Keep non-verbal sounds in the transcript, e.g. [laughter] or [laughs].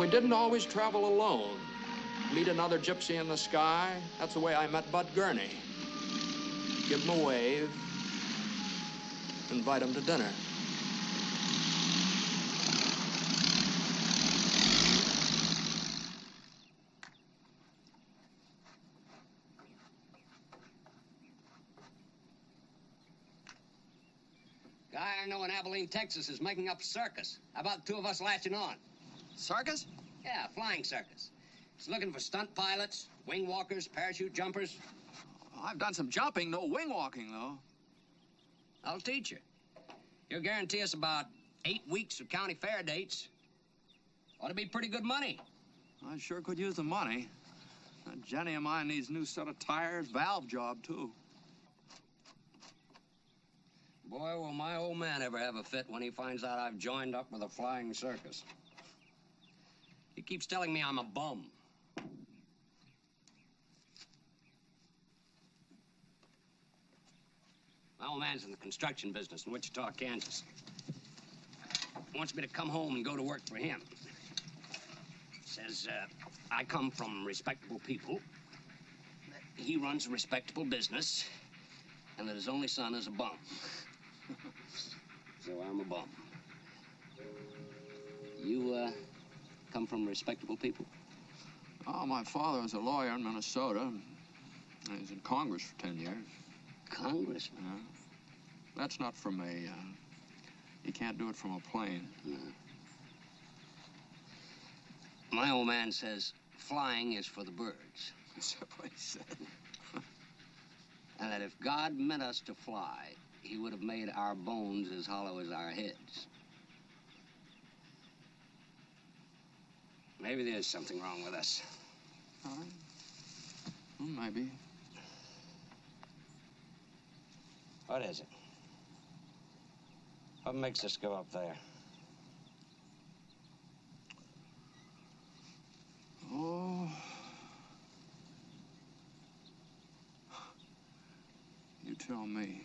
we didn't always travel alone. Meet another gypsy in the sky. That's the way I met Bud Gurney. Give him a wave. Invite him to dinner. Guy I know in Abilene, Texas is making up a circus. How about two of us latching on? Circus? Yeah, flying circus. He's looking for stunt pilots, wing walkers, parachute jumpers. I've done some jumping, no wing walking, though. I'll teach you. You'll guarantee us about eight weeks of county fair dates. Ought to be pretty good money. I sure could use the money. That Jenny of mine needs a new set of tires, valve job, too. Boy, will my old man ever have a fit when he finds out I've joined up with a flying circus. He keeps telling me I'm a bum. My old man's in the construction business in Wichita, Kansas. Wants me to come home and go to work for him. Says uh, I come from respectable people. He runs a respectable business, and that his only son is a bum. [laughs] so I'm a bum. From respectable people? Oh, my father was a lawyer in Minnesota. He was in Congress for 10 years. Congress? Yeah. That's not from a, uh, you can't do it from a plane. My old man says flying is for the birds. [laughs] Is that what he said? And that if God meant us to fly, he would have made our bones as hollow as our heads. Maybe there's something wrong with us. All right. Well, maybe. What is it? What makes us go up there? Oh. You tell me.